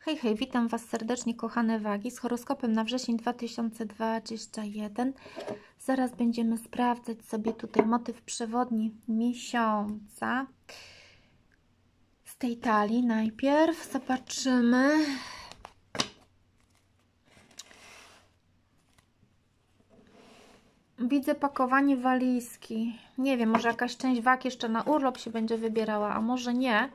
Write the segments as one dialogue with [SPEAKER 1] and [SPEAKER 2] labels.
[SPEAKER 1] Hej, hej, witam Was serdecznie, kochane wagi, z horoskopem na wrzesień 2021. Zaraz będziemy sprawdzać sobie tutaj motyw przewodni miesiąca z tej talii. Najpierw zobaczymy. Widzę pakowanie walizki. Nie wiem, może jakaś część wag jeszcze na urlop się będzie wybierała, a może nie.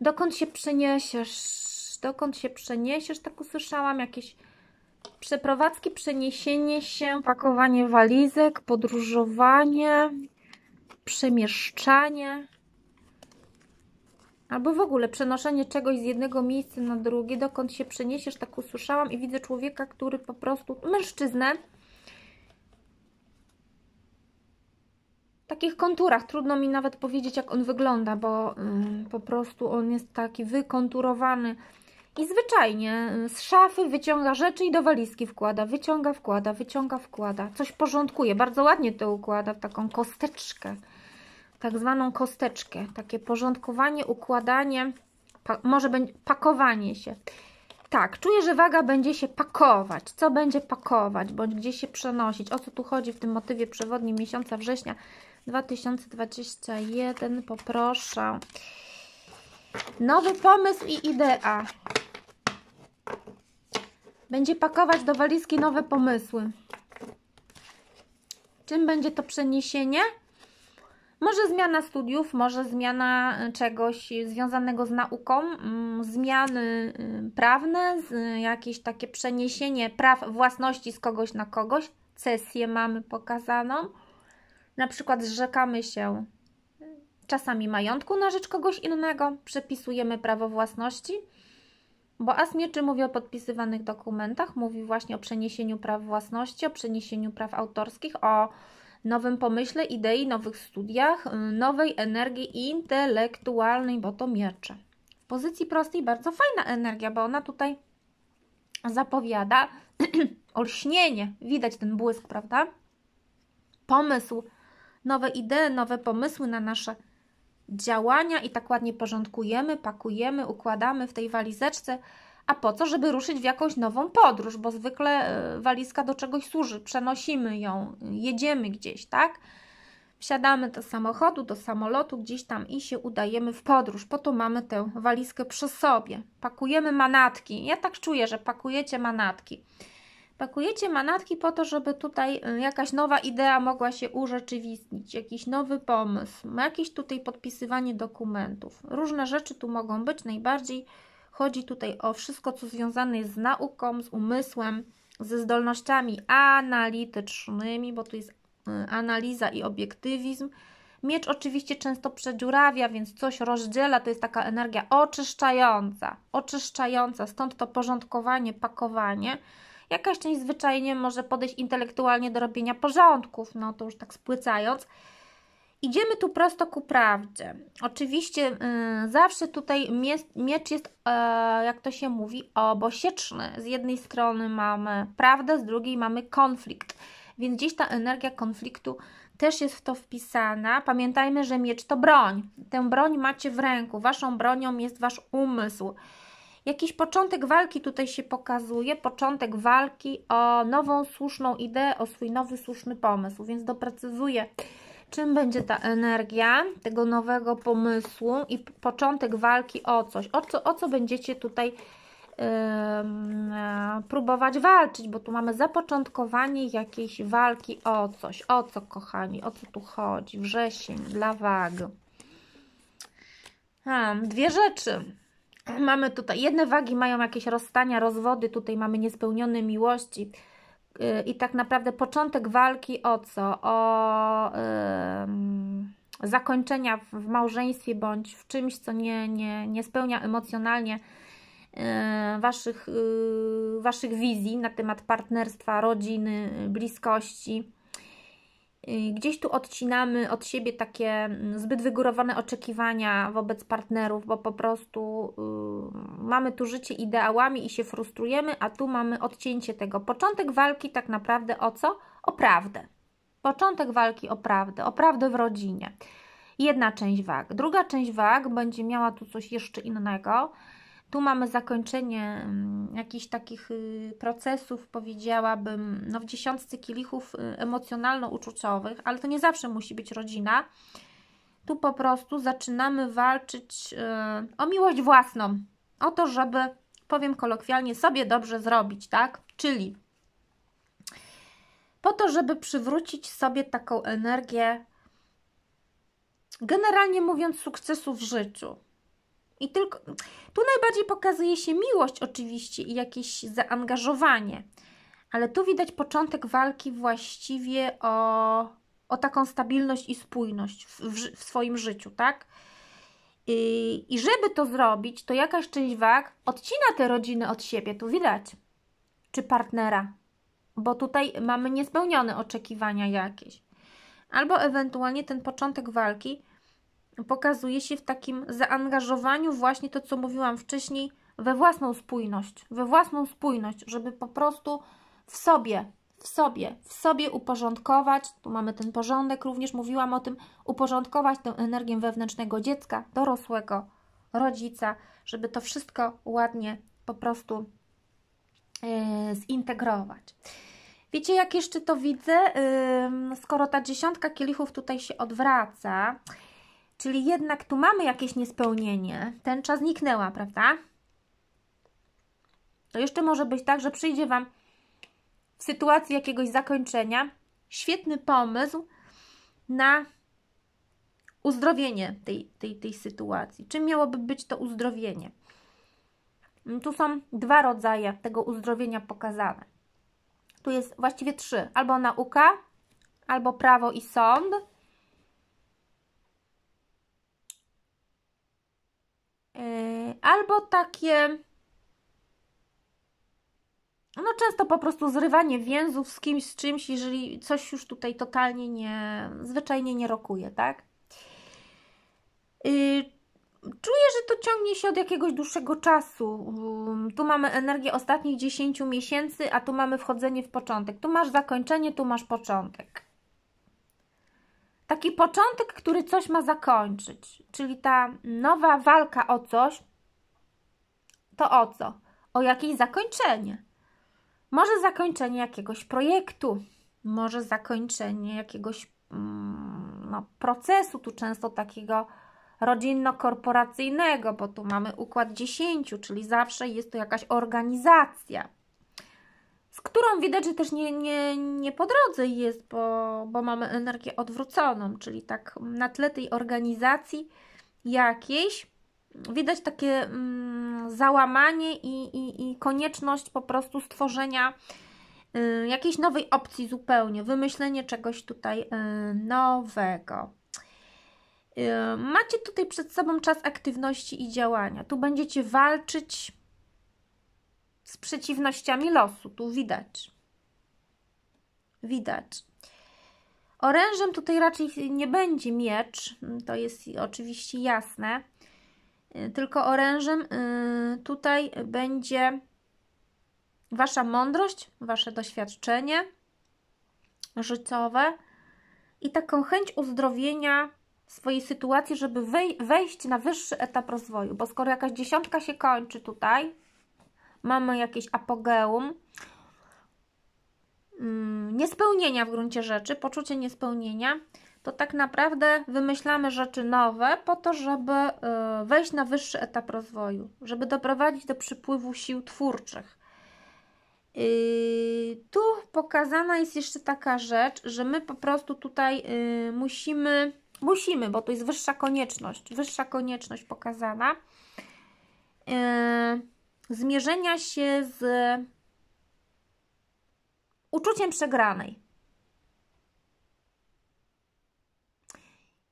[SPEAKER 1] Dokąd się przeniesiesz? Dokąd się przeniesiesz, tak usłyszałam, jakieś przeprowadzki, przeniesienie się, pakowanie walizek, podróżowanie, przemieszczanie, albo w ogóle przenoszenie czegoś z jednego miejsca na drugie, dokąd się przeniesiesz, tak usłyszałam i widzę człowieka, który po prostu, mężczyznę, w takich konturach, trudno mi nawet powiedzieć jak on wygląda, bo y, po prostu on jest taki wykonturowany, i zwyczajnie y, z szafy wyciąga rzeczy i do walizki wkłada, wyciąga, wkłada, wyciąga, wkłada. Coś porządkuje, bardzo ładnie to układa w taką kosteczkę, tak zwaną kosteczkę. Takie porządkowanie, układanie, może pakowanie się. Tak, czuję, że waga będzie się pakować. Co będzie pakować, bądź gdzie się przenosić? O co tu chodzi w tym motywie przewodnim miesiąca września 2021? Poproszę. Nowy pomysł i idea. Będzie pakować do walizki nowe pomysły. Czym będzie to przeniesienie? Może zmiana studiów, może zmiana e, czegoś związanego z nauką, mm, zmiany y, prawne, jakieś takie przeniesienie praw własności z kogoś na kogoś. Cesję mamy pokazaną. Na przykład zrzekamy się czasami majątku na rzecz kogoś innego, przepisujemy prawo własności bo as mieczy mówi o podpisywanych dokumentach, mówi właśnie o przeniesieniu praw własności, o przeniesieniu praw autorskich, o nowym pomyśle, idei, nowych studiach, y, nowej energii intelektualnej, bo to miecze. W pozycji prostej bardzo fajna energia, bo ona tutaj zapowiada olśnienie. Widać ten błysk, prawda? Pomysł, nowe idee, nowe pomysły na nasze działania i tak ładnie porządkujemy, pakujemy, układamy w tej walizeczce. A po co? Żeby ruszyć w jakąś nową podróż, bo zwykle e, walizka do czegoś służy. Przenosimy ją, jedziemy gdzieś, tak? Wsiadamy do samochodu, do samolotu, gdzieś tam i się udajemy w podróż. Po to mamy tę walizkę przy sobie. Pakujemy manatki. Ja tak czuję, że pakujecie manatki. Pakujecie manatki po to, żeby tutaj y, jakaś nowa idea mogła się urzeczywistnić, jakiś nowy pomysł, jakieś tutaj podpisywanie dokumentów. Różne rzeczy tu mogą być. Najbardziej chodzi tutaj o wszystko, co związane jest z nauką, z umysłem, ze zdolnościami analitycznymi, bo tu jest y, analiza i obiektywizm. Miecz oczywiście często przedziurawia, więc coś rozdziela, to jest taka energia oczyszczająca, oczyszczająca, stąd to porządkowanie, pakowanie. Jakaś część zwyczajnie może podejść intelektualnie do robienia porządków, no to już tak spłycając. Idziemy tu prosto ku prawdzie. Oczywiście yy, zawsze tutaj miecz jest, yy, jak to się mówi, obosieczny. Z jednej strony mamy prawdę, z drugiej mamy konflikt. Więc gdzieś ta energia konfliktu też jest w to wpisana. Pamiętajmy, że miecz to broń. Tę broń macie w ręku. Waszą bronią jest wasz umysł. Jakiś początek walki tutaj się pokazuje, początek walki o nową, słuszną ideę, o swój nowy, słuszny pomysł, więc doprecyzuję, czym będzie ta energia tego nowego pomysłu i początek walki o coś, o co, o co będziecie tutaj yy, próbować walczyć, bo tu mamy zapoczątkowanie jakiejś walki o coś, o co kochani, o co tu chodzi, wrzesień dla wag. Hmm, dwie rzeczy Mamy tutaj, jedne wagi mają jakieś rozstania, rozwody, tutaj mamy niespełnione miłości yy, i tak naprawdę początek walki o co? O yy, zakończenia w, w małżeństwie bądź w czymś, co nie, nie, nie spełnia emocjonalnie yy, waszych, yy, waszych wizji na temat partnerstwa, rodziny, bliskości Y, gdzieś tu odcinamy od siebie takie mm, zbyt wygórowane oczekiwania wobec partnerów, bo po prostu yy, mamy tu życie ideałami i się frustrujemy, a tu mamy odcięcie tego. Początek walki tak naprawdę o co? O prawdę. Początek walki o prawdę, o prawdę w rodzinie. Jedna część wag. Druga część wag będzie miała tu coś jeszcze innego tu mamy zakończenie mm, jakichś takich y, procesów, powiedziałabym, no w dziesiątce kielichów y, emocjonalno-uczuciowych, ale to nie zawsze musi być rodzina. Tu po prostu zaczynamy walczyć y, o miłość własną, o to, żeby, powiem kolokwialnie, sobie dobrze zrobić, tak? Czyli po to, żeby przywrócić sobie taką energię, generalnie mówiąc, sukcesu w życiu. I tylko tu najbardziej pokazuje się miłość, oczywiście, i jakieś zaangażowanie, ale tu widać początek walki właściwie o, o taką stabilność i spójność w, w, swoim życiu, tak? I, I żeby to zrobić, to jakaś część wag odcina te rodziny od siebie, tu widać, czy partnera, bo tutaj mamy niespełnione oczekiwania jakieś. Albo ewentualnie ten początek walki pokazuje się w takim zaangażowaniu, właśnie to, co mówiłam wcześniej, we własną spójność, we własną spójność, żeby po prostu w sobie, w sobie, w sobie uporządkować, tu mamy ten porządek, również mówiłam o tym, uporządkować tę energię wewnętrznego dziecka, dorosłego, rodzica, żeby to wszystko ładnie po prostu yy, zintegrować. Wiecie, jak jeszcze to widzę? Yy, skoro ta dziesiątka kielichów tutaj się odwraca, Czyli jednak tu mamy jakieś niespełnienie. Tęcza zniknęła, prawda? To jeszcze może być tak, że przyjdzie Wam w sytuacji jakiegoś zakończenia świetny pomysł na uzdrowienie tej, tej, tej sytuacji. Czym miałoby być to uzdrowienie? Tu są dwa rodzaje tego uzdrowienia pokazane. Tu jest właściwie trzy. Albo nauka, albo prawo i sąd, albo takie no często po prostu zrywanie więzów z kimś, z czymś, jeżeli coś już tutaj totalnie nie, zwyczajnie nie rokuje, tak? Yy, czuję, że to ciągnie się od jakiegoś dłuższego czasu. Yy, tu mamy energię ostatnich 10 miesięcy, a tu mamy wchodzenie w początek. Tu masz zakończenie, tu masz początek taki początek, który coś ma zakończyć. Czyli ta nowa walka o coś, to o co? O jakieś zakończenie. Może zakończenie jakiegoś projektu, może zakończenie jakiegoś mm, no, procesu, tu często takiego rodzinno-korporacyjnego, bo tu mamy układ 10, czyli zawsze jest to jakaś organizacja z którą widać, że też nie, nie, nie po drodze jest, bo, bo mamy energię odwróconą, czyli tak na tle tej organizacji jakiejś widać takie mm, załamanie i, i, i konieczność po prostu stworzenia y, jakiejś nowej opcji zupełnie, wymyślenie czegoś tutaj y, nowego. Y, macie tutaj przed sobą czas aktywności i działania. Tu będziecie walczyć z przeciwnościami losu. Tu widać. Widać. Orężem tutaj raczej nie będzie miecz, to jest oczywiście jasne, tylko orężem y, tutaj będzie Wasza mądrość, Wasze doświadczenie życiowe i taką chęć uzdrowienia swojej sytuacji, żeby wejść na wyższy etap rozwoju, bo skoro jakaś dziesiątka się kończy tutaj, mamy jakieś apogeum, mm, niespełnienia w gruncie rzeczy, poczucie niespełnienia, to tak naprawdę wymyślamy rzeczy nowe po to, żeby y, wejść na wyższy etap rozwoju, żeby doprowadzić do przypływu sił twórczych. Y, tu pokazana jest jeszcze taka rzecz, że my po prostu tutaj y, musimy, musimy, bo to jest wyższa konieczność, wyższa konieczność pokazana zmierzenia się z uczuciem przegranej.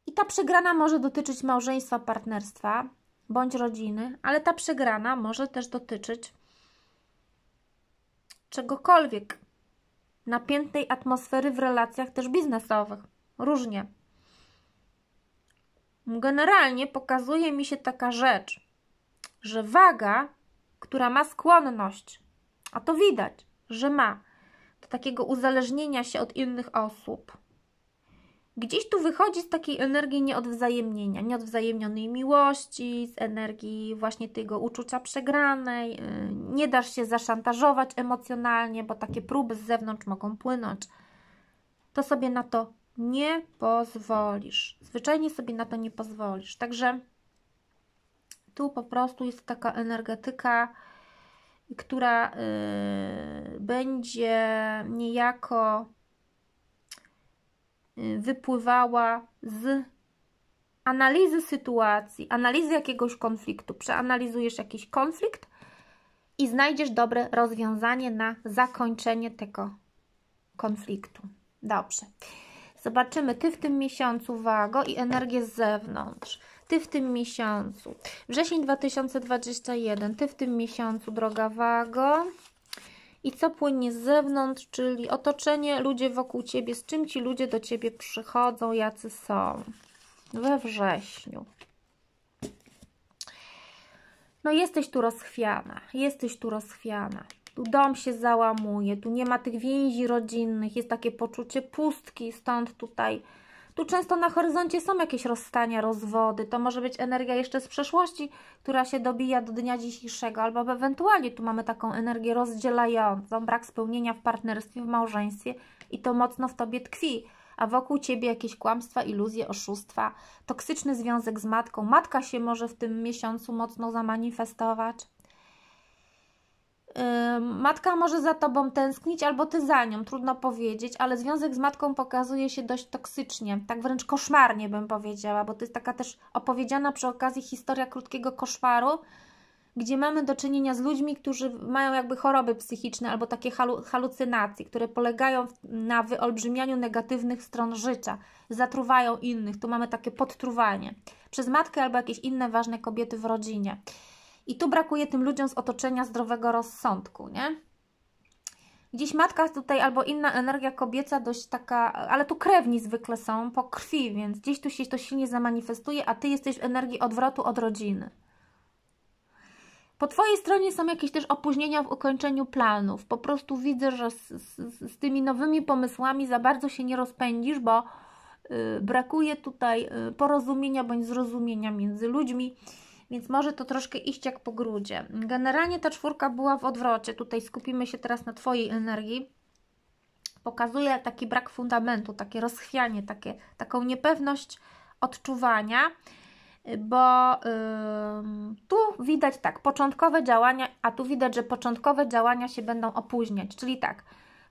[SPEAKER 1] I ta przegrana może dotyczyć małżeństwa, partnerstwa bądź rodziny, ale ta przegrana może też dotyczyć czegokolwiek. Napiętej atmosfery w relacjach też biznesowych. Różnie. Generalnie pokazuje mi się taka rzecz, że waga która ma skłonność, a to widać, że ma, do takiego uzależnienia się od innych osób, gdzieś tu wychodzi z takiej energii nieodwzajemnienia, nieodwzajemnionej miłości, z energii właśnie tego uczucia przegranej. Y, nie dasz się zaszantażować emocjonalnie, bo takie próby z zewnątrz mogą płynąć. To sobie na to nie pozwolisz. Zwyczajnie sobie na to nie pozwolisz. Także tu po prostu jest taka energetyka, która yy, będzie niejako Y, wypływała z analizy sytuacji, analizy jakiegoś konfliktu. Przeanalizujesz jakiś konflikt i znajdziesz dobre rozwiązanie na zakończenie tego konfliktu. Dobrze. Zobaczymy, ty w tym miesiącu, Wago, i energię z zewnątrz. Ty w tym miesiącu. Wrzesień 2021. Ty w tym miesiącu, droga Wago i co płynie z zewnątrz, czyli otoczenie, ludzie wokół Ciebie, z czym Ci ludzie do Ciebie przychodzą, jacy są we wrześniu. No jesteś tu rozchwiana, jesteś tu rozchwiana. Tu dom się załamuje, tu nie ma tych więzi rodzinnych, jest takie poczucie pustki, stąd tutaj tu często na horyzoncie są jakieś rozstania, rozwody. To może być energia jeszcze z przeszłości, która się dobija do dnia dzisiejszego, albo ewentualnie tu mamy taką energię rozdzielającą, brak spełnienia w partnerstwie, w małżeństwie i to mocno w tobie tkwi. A wokół ciebie jakieś kłamstwa, iluzje, oszustwa, toksyczny związek z matką. Matka się może w tym miesiącu mocno zamanifestować. Matka może za tobą tęsknić, albo ty za nią, trudno powiedzieć, ale związek z matką pokazuje się dość toksycznie, tak wręcz koszmarnie bym powiedziała, bo to jest taka też opowiedziana przy okazji historia krótkiego koszmaru, gdzie mamy do czynienia z ludźmi, którzy mają jakby choroby psychiczne albo takie halu halucynacje, które polegają na wyolbrzymianiu negatywnych stron życia, zatruwają innych. Tu mamy takie podtruwanie przez matkę albo jakieś inne ważne kobiety w rodzinie. I tu brakuje tym ludziom z otoczenia zdrowego rozsądku, nie? Gdzieś matka tutaj albo inna energia kobieca dość taka, ale tu krewni zwykle są po krwi, więc gdzieś tu się to silnie zamanifestuje, a ty jesteś w energii odwrotu od rodziny. Po Twojej stronie są jakieś też opóźnienia w ukończeniu planów. Po prostu widzę, że z, z, z tymi nowymi pomysłami za bardzo się nie rozpędzisz, bo y, brakuje tutaj y, porozumienia bądź zrozumienia między ludźmi więc może to troszkę iść jak po grudzie. Generalnie ta czwórka była w odwrocie. Tutaj skupimy się teraz na Twojej energii. Pokazuje taki brak fundamentu, takie rozchwianie, takie, taką niepewność odczuwania, bo yy, tu widać tak, początkowe działania, a tu widać, że początkowe działania się będą opóźniać. Czyli tak,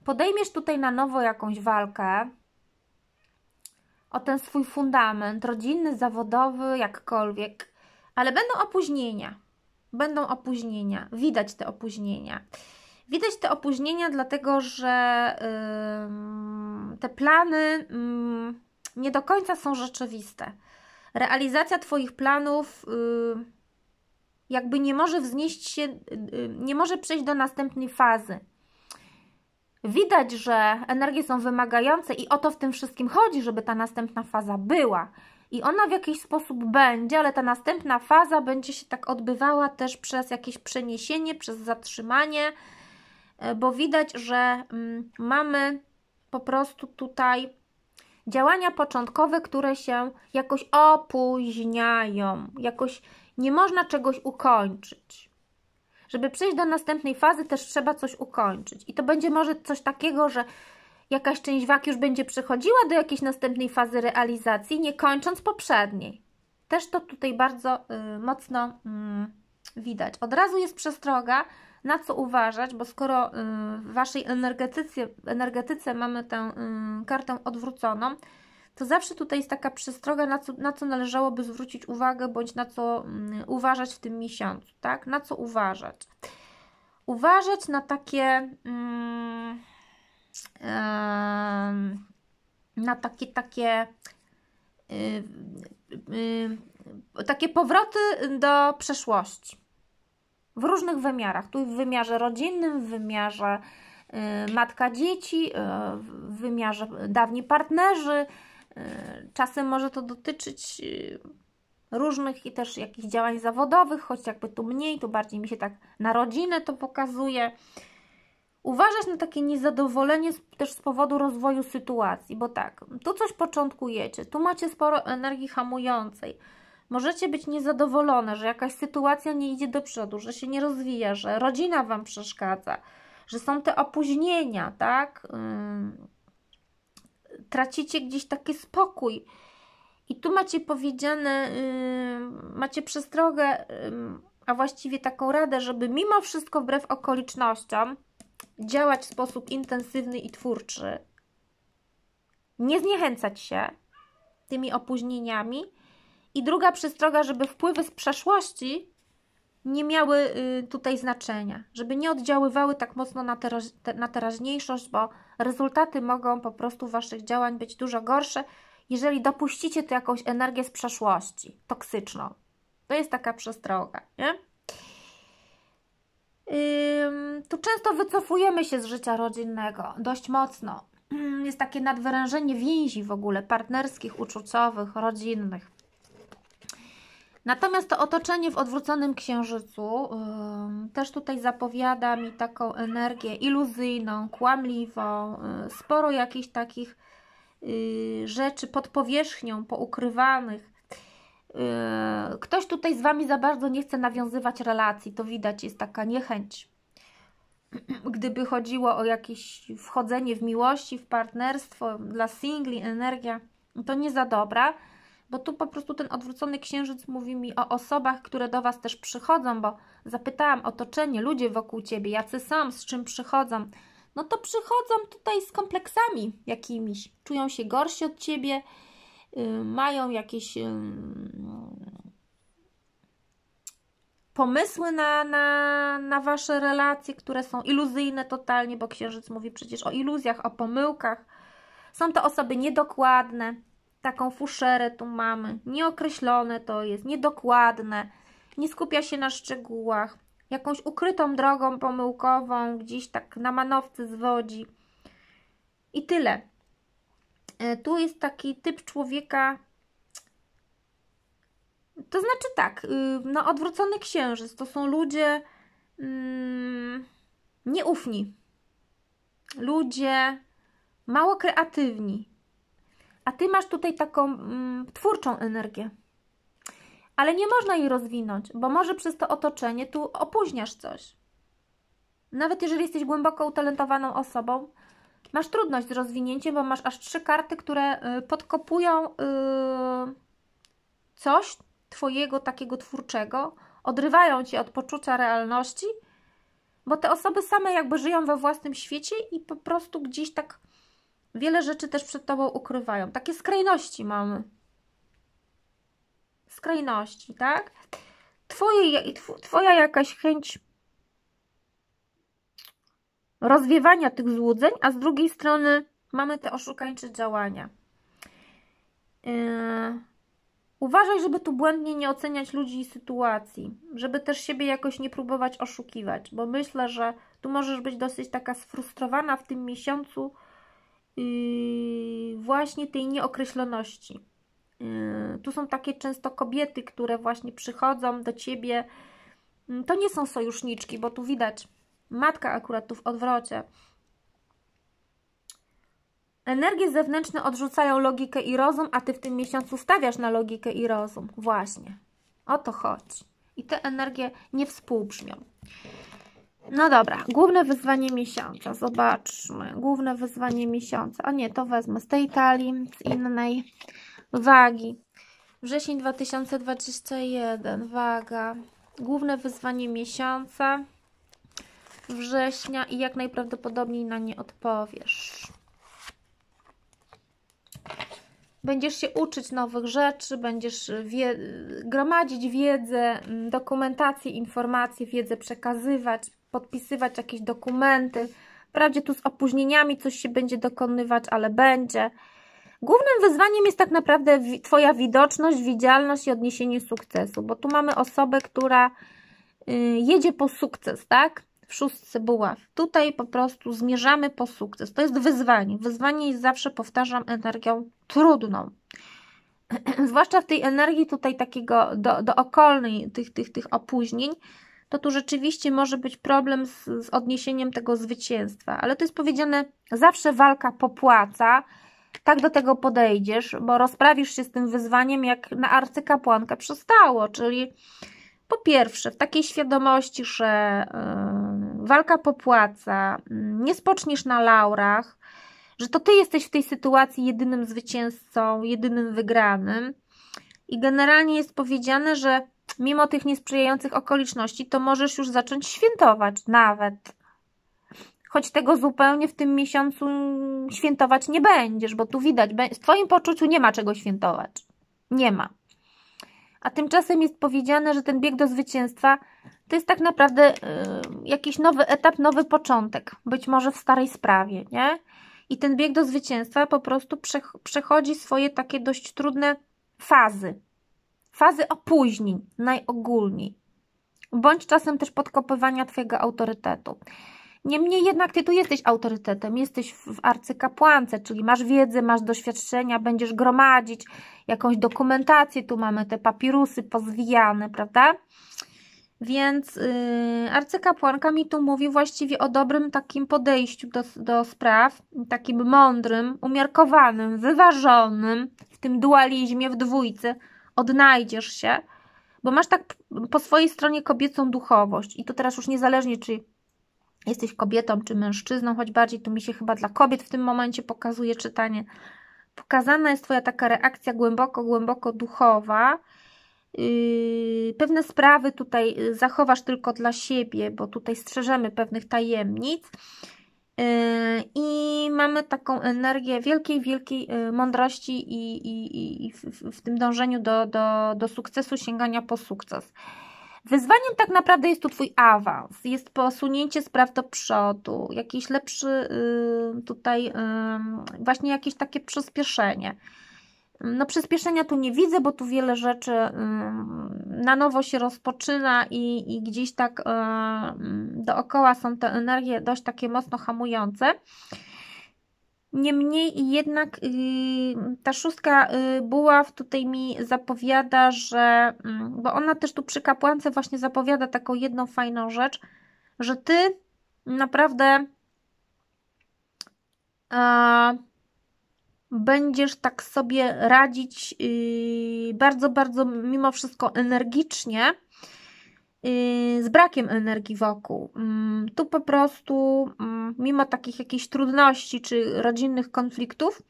[SPEAKER 1] podejmiesz tutaj na nowo jakąś walkę, o ten swój fundament rodzinny, zawodowy, jakkolwiek, ale będą opóźnienia. Będą opóźnienia. Widać te opóźnienia. Widać te opóźnienia, dlatego że yy, te plany yy, nie do końca są rzeczywiste. Realizacja Twoich planów yy, jakby nie może wznieść się, y, nie może przejść do następnej fazy. Widać, że energie są wymagające i o to w tym wszystkim chodzi, żeby ta następna faza była i ona w jakiś sposób będzie, ale ta następna faza będzie się tak odbywała też przez jakieś przeniesienie, przez zatrzymanie, e, bo widać, że mm, mamy po prostu tutaj działania początkowe, które się jakoś opóźniają, jakoś nie można czegoś ukończyć. Żeby przejść do następnej fazy, też trzeba coś ukończyć. I to będzie może coś takiego, że jakaś część wag już będzie przechodziła do jakiejś następnej fazy realizacji, nie kończąc poprzedniej. Też to tutaj bardzo y, mocno y, widać. Od razu jest przestroga, na co uważać, bo skoro y, w Waszej energetyce, energetyce mamy tę y, kartę odwróconą, to zawsze tutaj jest taka przestroga, na co, na co należałoby zwrócić uwagę, bądź na co y, uważać w tym miesiącu, tak? Na co uważać? Uważać na takie mm, na takie takie y, y, takie powroty do przeszłości w różnych wymiarach. Tu w wymiarze rodzinnym, w wymiarze y, matka dzieci, w wymiarze dawni partnerzy. Czasem może to dotyczyć różnych i też jakichś działań zawodowych, choć jakby tu mniej, tu bardziej mi się tak na rodzinę to pokazuje. Uważać na takie niezadowolenie też z powodu rozwoju sytuacji, bo tak, tu coś początkujecie, tu macie sporo energii hamującej. Możecie być niezadowolone, że jakaś sytuacja nie idzie do przodu, że się nie rozwija, że rodzina Wam przeszkadza, że są te opóźnienia, tak? Tracicie gdzieś taki spokój. I tu macie powiedziane, yy, macie przestrogę, yy, a właściwie taką radę, żeby mimo wszystko wbrew okolicznościom działać w sposób intensywny i twórczy. Nie zniechęcać się tymi opóźnieniami. I druga przestroga, żeby wpływy z przeszłości nie miały y, tutaj znaczenia, żeby nie oddziaływały tak mocno na, teraż, na teraźniejszość, bo rezultaty mogą po prostu Waszych działań być dużo gorsze, jeżeli dopuścicie tu jakąś energię z przeszłości, toksyczną. To jest taka przestroga, nie? Tu często wycofujemy się z życia rodzinnego, dość mocno. Jest takie nadwyrężenie więzi w ogóle, partnerskich, uczuciowych, rodzinnych. Natomiast to otoczenie w odwróconym księżycu yy, też tutaj zapowiada mi taką energię iluzyjną, kłamliwą, yy, sporo jakichś takich yy, rzeczy pod powierzchnią, poukrywanych. Ktoś tutaj z Wami za bardzo nie chce nawiązywać relacji, to widać, jest taka niechęć. Gdyby chodziło o jakieś wchodzenie w miłości, w partnerstwo dla singli, energia, to nie za dobra bo tu po prostu ten odwrócony księżyc mówi mi o osobach, które do Was też przychodzą, bo zapytałam otoczenie, ludzie wokół Ciebie, jacy są, z czym przychodzą. No to przychodzą tutaj z kompleksami jakimiś, czują się gorsi od Ciebie, yy, mają jakieś yy, pomysły na, na, na Wasze relacje, które są iluzyjne totalnie, bo księżyc mówi przecież o iluzjach, o pomyłkach. Są to osoby niedokładne, taką fuszerę tu mamy. Nieokreślone to jest, niedokładne, nie skupia się na szczegółach. Jakąś ukrytą drogą pomyłkową gdzieś tak na manowce zwodzi. I tyle. E, tu jest taki typ człowieka. To znaczy tak, y, no odwrócony księżyc to są ludzie mm, nieufni. Ludzie mało kreatywni, a ty masz tutaj taką mm, twórczą energię. Ale nie można jej rozwinąć, bo może przez to otoczenie tu opóźniasz coś. Nawet jeżeli jesteś głęboko utalentowaną osobą, masz trudność z rozwinięciem, bo masz aż trzy karty, które y, podkopują y, coś Twojego takiego twórczego, odrywają Cię od poczucia realności, bo te osoby same jakby żyją we własnym świecie i po prostu gdzieś tak Wiele rzeczy też przed Tobą ukrywają. Takie skrajności mamy. Skrajności, tak? Twoje, twoja jakaś chęć rozwiewania tych złudzeń, a z drugiej strony mamy te oszukańcze działania. Yy, uważaj, żeby tu błędnie nie oceniać ludzi i sytuacji, żeby też siebie jakoś nie próbować oszukiwać, bo myślę, że tu możesz być dosyć taka sfrustrowana w tym miesiącu, Yy, właśnie tej nieokreśloności. Yy, tu są takie często kobiety, które właśnie przychodzą do ciebie. Yy, to nie są sojuszniczki, bo tu widać matka akurat tu w odwrocie. Energie zewnętrzne odrzucają logikę i rozum, a ty w tym miesiącu stawiasz na logikę i rozum. Właśnie. O to chodzi. I te energie nie współbrzmią. No dobra, główne wyzwanie miesiąca. Zobaczmy. Główne wyzwanie miesiąca. A nie, to wezmę z tej talii, z innej wagi. Wrzesień 2021. Waga. Główne wyzwanie miesiąca. Września i jak najprawdopodobniej na nie odpowiesz. Będziesz się uczyć nowych rzeczy, będziesz wie gromadzić wiedzę, dokumentację, informacje, wiedzę przekazywać, podpisywać jakieś dokumenty. Wprawdzie tu z opóźnieniami coś się będzie dokonywać, ale będzie. Głównym wyzwaniem jest tak naprawdę Twoja widoczność, widzialność i odniesienie sukcesu, bo tu mamy osobę, która y, jedzie po sukces, tak? W szóstce buław. Tutaj po prostu zmierzamy po sukces. To jest wyzwanie. Wyzwanie jest zawsze, powtarzam, energią trudną. Zwłaszcza w tej energii tutaj takiego do, do okolnej tych, tych, tych opóźnień, to tu rzeczywiście może być problem z, z odniesieniem tego zwycięstwa. Ale to jest powiedziane, zawsze walka popłaca, tak do tego podejdziesz, bo rozprawisz się z tym wyzwaniem, jak na arcykapłankę przystało, czyli po pierwsze, w takiej świadomości, że yy, walka popłaca, yy, nie spoczniesz na laurach, że to ty jesteś w tej sytuacji jedynym zwycięzcą, jedynym wygranym. I generalnie jest powiedziane, że mimo tych niesprzyjających okoliczności, to możesz już zacząć świętować nawet. Choć tego zupełnie w tym miesiącu świętować nie będziesz, bo tu widać, w Twoim poczuciu nie ma czego świętować. Nie ma. A tymczasem jest powiedziane, że ten bieg do zwycięstwa to jest tak naprawdę yy, jakiś nowy etap, nowy początek. Być może w starej sprawie, nie? I ten bieg do zwycięstwa po prostu przechodzi swoje takie dość trudne fazy. Fazy opóźnień, najogólniej. Bądź czasem też podkopywania Twojego autorytetu. Niemniej jednak Ty tu jesteś autorytetem, jesteś w arcykapłance, czyli masz wiedzę, masz doświadczenia, będziesz gromadzić jakąś dokumentację, tu mamy te papirusy pozwijane, prawda? Więc yy, arcykapłanka mi tu mówi właściwie o dobrym takim podejściu do, do spraw, takim mądrym, umiarkowanym, wyważonym, w tym dualizmie, w dwójce, odnajdziesz się, bo masz tak po swojej stronie kobiecą duchowość. I to teraz już niezależnie, czy jesteś kobietą, czy mężczyzną, choć bardziej tu mi się chyba dla kobiet w tym momencie pokazuje czytanie. Pokazana jest Twoja taka reakcja głęboko, głęboko duchowa, Yy, pewne sprawy tutaj y, zachowasz tylko dla siebie, bo tutaj strzeżemy pewnych tajemnic. Yy, I mamy taką energię wielkiej, wielkiej y, mądrości i, i, i w, w tym dążeniu do, do, do sukcesu, sięgania po sukces. Wyzwaniem tak naprawdę jest tu Twój awans, jest posunięcie spraw do przodu, jakiś lepszy yy, tutaj, właśnie jakieś takie przyspieszenie. No przyspieszenia tu nie widzę, bo tu wiele rzeczy na nowo się rozpoczyna i, i gdzieś tak dookoła są te energie dość takie mocno hamujące. Niemniej jednak y, ta szóstka y, buław tutaj mi zapowiada, że, bo ona też tu przy kapłance właśnie zapowiada taką jedną fajną rzecz, że ty naprawdę będziesz tak sobie radzić yy, bardzo, bardzo mimo wszystko energicznie z brakiem energii wokół. Yy, tu po prostu, mm, mimo takich jakichś trudności czy rodzinnych konfliktów,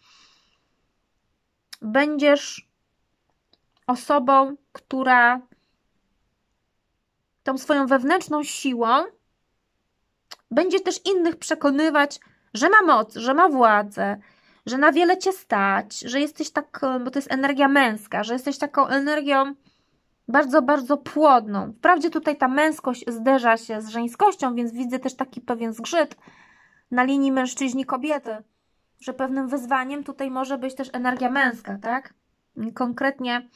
[SPEAKER 1] będziesz osobą, która tą swoją wewnętrzną siłą będzie też innych przekonywać, że ma moc, że ma władzę, że na wiele cię stać, że jesteś tak, bo to jest energia męska, że jesteś taką energią bardzo, bardzo płodną. Wprawdzie tutaj ta męskość zderza się z żeńskością, więc widzę też taki pewien zgrzyt na linii mężczyźni-kobiety, że pewnym wyzwaniem tutaj może być też energia męska, tak? Konkretnie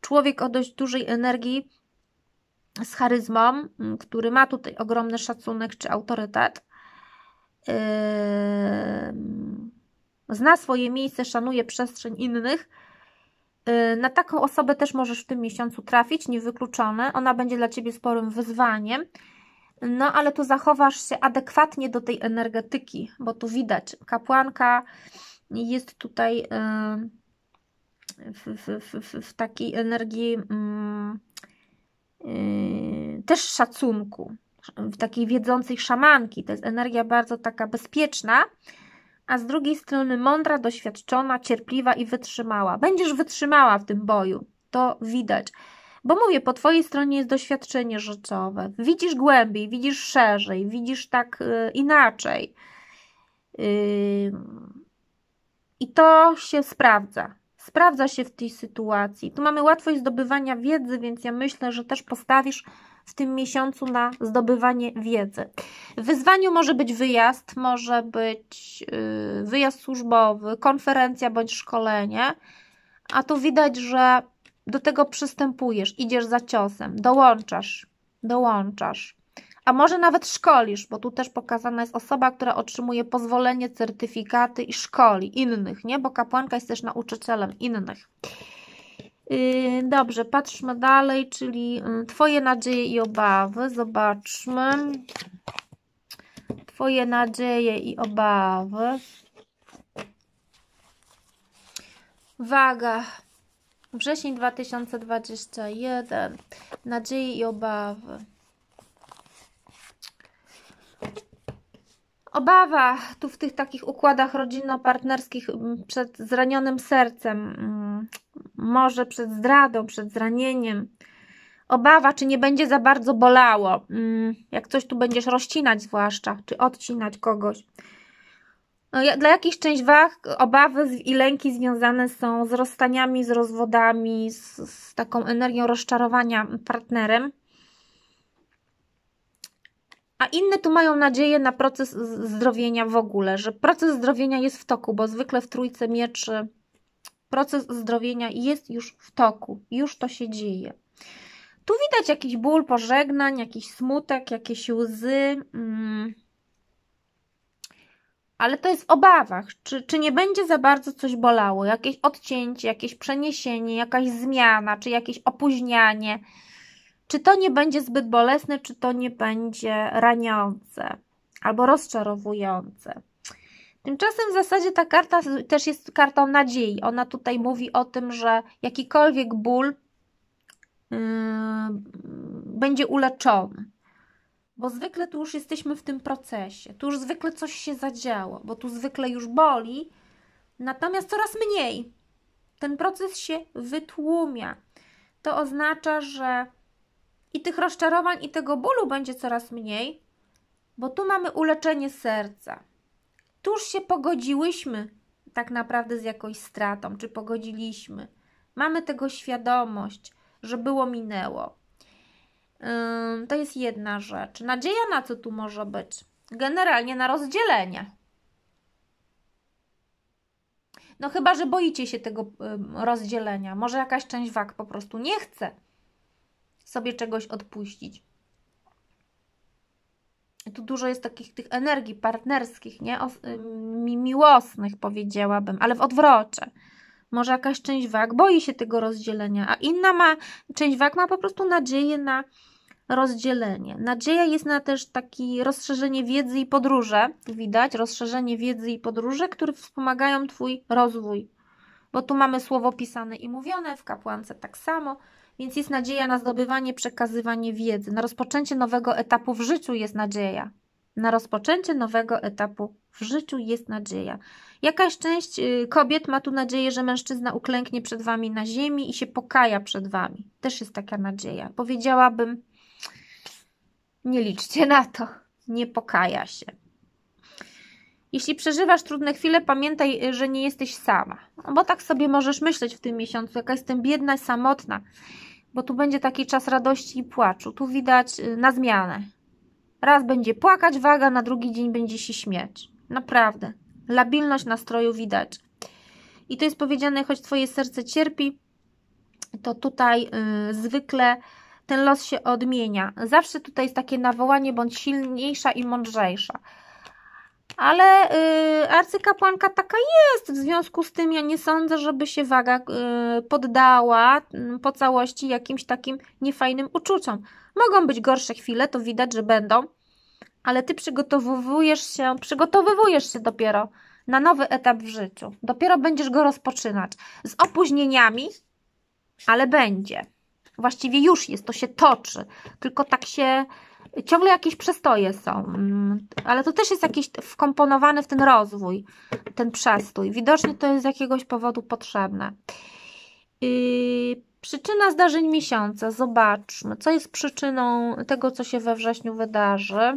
[SPEAKER 1] człowiek o dość dużej energii z charyzmą, który ma tutaj ogromny szacunek czy autorytet. Yy zna swoje miejsce, szanuje przestrzeń innych, na taką osobę też możesz w tym miesiącu trafić, niewykluczone. Ona będzie dla Ciebie sporym wyzwaniem. No, ale tu zachowasz się adekwatnie do tej energetyki, bo tu widać, kapłanka jest tutaj y, w, w, w, w takiej energii mm, y, też szacunku, w takiej wiedzącej szamanki. To jest energia bardzo taka bezpieczna, a z drugiej strony mądra, doświadczona, cierpliwa i wytrzymała. Będziesz wytrzymała w tym boju, to widać. Bo mówię, po Twojej stronie jest doświadczenie życiowe. Widzisz głębiej, widzisz szerzej, widzisz tak y, inaczej. I to się sprawdza. Sprawdza się w tej sytuacji. Tu mamy łatwość zdobywania wiedzy, więc ja myślę, że też postawisz w tym miesiącu na zdobywanie wiedzy. W wyzwaniu może być wyjazd, może być yy, wyjazd służbowy, konferencja bądź szkolenie, a tu widać, że do tego przystępujesz, idziesz za ciosem, dołączasz, dołączasz. A może nawet szkolisz, bo tu też pokazana jest osoba, która otrzymuje pozwolenie, certyfikaty i szkoli innych, nie? Bo kapłanka jest też nauczycielem innych. Yy, dobrze, patrzmy dalej, czyli yy, Twoje nadzieje i obawy. Zobaczmy. Twoje nadzieje i obawy. Waga. Wrzesień 2021. Nadzieje i obawy. Obawa tu w tych takich układach rodzinno-partnerskich mm, przed zranionym sercem, mm, może przed zdradą, przed zranieniem. Obawa, czy nie będzie za bardzo bolało, mm, jak coś tu będziesz rozcinać, zwłaszcza, czy odcinać kogoś. No, dla jakichś część wag obawy i lęki związane są z rozstaniami, z rozwodami, z, z taką energią rozczarowania partnerem. A inne tu mają nadzieję na proces zdrowienia w ogóle, że proces zdrowienia jest w toku, bo zwykle w trójce mieczy proces zdrowienia jest już w toku, już to się dzieje. Tu widać jakiś ból pożegnań, jakiś smutek, jakieś łzy. Mm. Ale to jest w obawach, czy, czy nie będzie za bardzo coś bolało, jakieś odcięcie, jakieś przeniesienie, jakaś zmiana, czy jakieś opóźnianie czy to nie będzie zbyt bolesne, czy to nie będzie raniące albo rozczarowujące. Tymczasem w zasadzie ta karta też jest kartą nadziei. Ona tutaj mówi o tym, że jakikolwiek ból yy, będzie uleczony. Bo zwykle tu już jesteśmy w tym procesie, tu już zwykle coś się zadziało, bo tu zwykle już boli, natomiast coraz mniej. Ten proces się wytłumia. To oznacza, że i tych rozczarowań i tego bólu będzie coraz mniej, bo tu mamy uleczenie serca. Tuż się pogodziłyśmy tak naprawdę z jakąś stratą, czy pogodziliśmy. Mamy tego świadomość, że było minęło. To jest jedna rzecz. Nadzieja na co tu może być? Generalnie na rozdzielenie. No chyba, że boicie się tego rozdzielenia. Może jakaś część wag po prostu nie chce sobie czegoś odpuścić. Tu dużo jest takich tych energii partnerskich, nie? O, mi, miłosnych powiedziałabym, ale w odwrocie. Może jakaś część wag boi się tego rozdzielenia, a inna ma, część wag ma po prostu nadzieję na rozdzielenie. Nadzieja jest na też takie rozszerzenie wiedzy i podróże, widać, rozszerzenie wiedzy i podróże, które wspomagają Twój rozwój. Bo tu mamy słowo pisane i mówione, w kapłance tak samo, więc jest nadzieja na zdobywanie, przekazywanie wiedzy. Na rozpoczęcie nowego etapu w życiu jest nadzieja. Na rozpoczęcie nowego etapu w życiu jest nadzieja. Jakaś część y, kobiet ma tu nadzieję, że mężczyzna uklęknie przed wami na ziemi i się pokaja przed wami. Też jest taka nadzieja. Powiedziałabym, nie liczcie na to, nie pokaja się. Jeśli przeżywasz trudne chwile, pamiętaj, y, że nie jesteś sama. Bo tak sobie możesz myśleć w tym miesiącu, jaka jestem biedna, samotna bo tu będzie taki czas radości i płaczu. Tu widać y, na zmianę. Raz będzie płakać waga, na drugi dzień będzie się śmiać. Naprawdę. Labilność nastroju widać. I to jest powiedziane, choć Twoje serce cierpi, to tutaj yy, zwykle ten los się odmienia. Zawsze tutaj jest takie nawołanie, bądź silniejsza i mądrzejsza. Ale yy, arcykapłanka taka jest, w związku z tym ja nie sądzę, żeby się waga yy, poddała yy, po całości jakimś takim niefajnym uczuciom. Mogą być gorsze chwile, to widać, że będą, ale ty przygotowujesz się, przygotowywujesz się dopiero na nowy etap w życiu. Dopiero będziesz go rozpoczynać z opóźnieniami, ale będzie. Właściwie już jest, to się toczy, tylko tak się ciągle jakieś przestoje są, mm, ale to też jest jakiś wkomponowany w ten rozwój, ten przestój. Widocznie to jest z jakiegoś powodu potrzebne. Yy, przyczyna zdarzeń miesiąca. Zobaczmy, co jest przyczyną tego, co się we wrześniu wydarzy.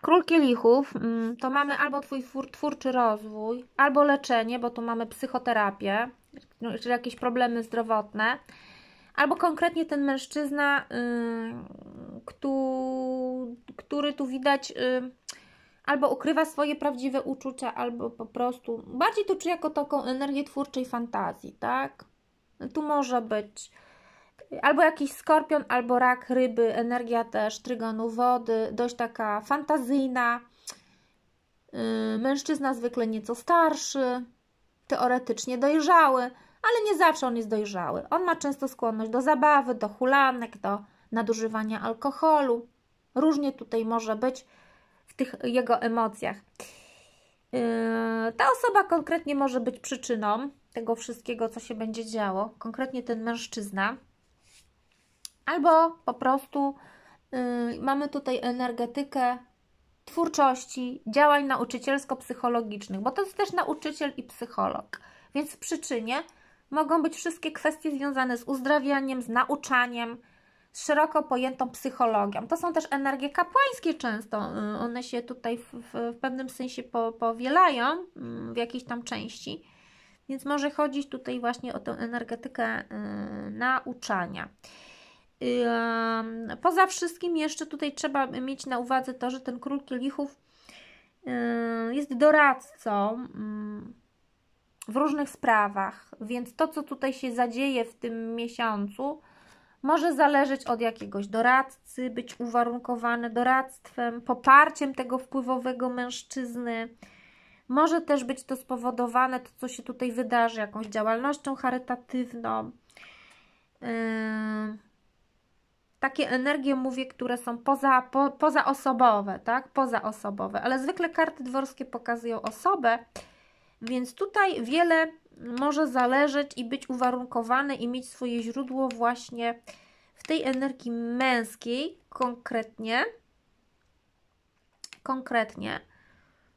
[SPEAKER 1] Król kielichów, mm, to mamy albo Twój twórczy rozwój, albo leczenie, bo tu mamy psychoterapię, czy jakieś problemy zdrowotne albo konkretnie ten mężczyzna, yy, który tu widać yy, albo ukrywa swoje prawdziwe uczucia, albo po prostu bardziej to czuję jako taką energię twórczej fantazji, tak? Tu może być albo jakiś skorpion, albo rak, ryby, energia też trygonu wody, dość taka fantazyjna. Yy, mężczyzna zwykle nieco starszy, teoretycznie dojrzały, ale nie zawsze on jest dojrzały. On ma często skłonność do zabawy, do hulanek, do nadużywania alkoholu. Różnie tutaj może być w tych jego emocjach. Yy, ta osoba konkretnie może być przyczyną tego wszystkiego, co się będzie działo, konkretnie ten mężczyzna, albo po prostu yy, mamy tutaj energetykę twórczości, działań nauczycielsko-psychologicznych, bo to jest też nauczyciel i psycholog. Więc w przyczynie mogą być wszystkie kwestie związane z uzdrawianiem, z nauczaniem, z szeroko pojętą psychologią. To są też energie kapłańskie często. Y, one się tutaj w, w, w pewnym sensie po, powielają mm, w jakiejś tam części. Więc może chodzić tutaj właśnie o tę energetykę y, nauczania. Poza wszystkim jeszcze tutaj trzeba mieć na uwadze to, że ten król kielichów jest doradcą mm, w różnych sprawach, więc to, co tutaj się zadzieje w tym miesiącu, może zależeć od jakiegoś doradcy, być uwarunkowane doradztwem, poparciem tego wpływowego mężczyzny. Może też być to spowodowane, to co się tutaj wydarzy, jakąś działalnością charytatywną. Yy takie energie, mówię, które są poza, po, pozaosobowe, tak? Pozaosobowe, ale zwykle karty dworskie pokazują osobę, więc tutaj wiele może zależeć i być uwarunkowane i mieć swoje źródło właśnie w tej energii męskiej, konkretnie. Konkretnie.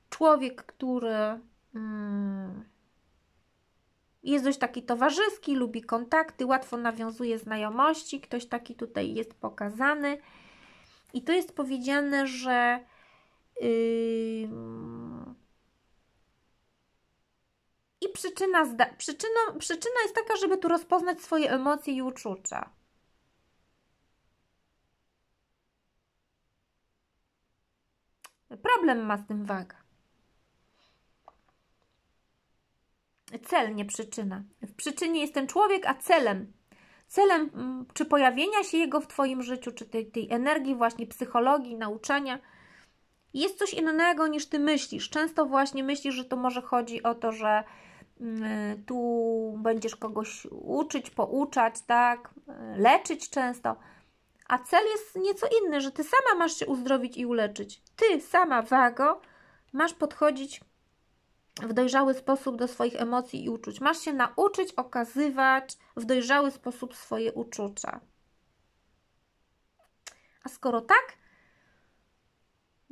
[SPEAKER 1] Człowiek, który. Hmm, jest dość taki towarzyski, lubi kontakty, łatwo nawiązuje znajomości. Ktoś taki tutaj jest pokazany. I to jest powiedziane, że yy... i przyczyna, przyczyną, przyczyna jest taka, żeby tu rozpoznać swoje emocje i uczucia. Problem ma z tym waga. Cel, nie przyczyna. W przyczynie jest ten człowiek, a celem. Celem mm, czy pojawienia się jego w Twoim życiu, czy tej, tej energii, właśnie psychologii, nauczania, jest coś innego niż Ty myślisz. Często właśnie myślisz, że to może chodzi o to, że mm, tu będziesz kogoś uczyć, pouczać, tak, leczyć często. A cel jest nieco inny, że ty sama masz się uzdrowić i uleczyć. Ty sama, wago, masz podchodzić w dojrzały sposób do swoich emocji i uczuć. Masz się nauczyć okazywać w dojrzały sposób swoje uczucia. A skoro tak,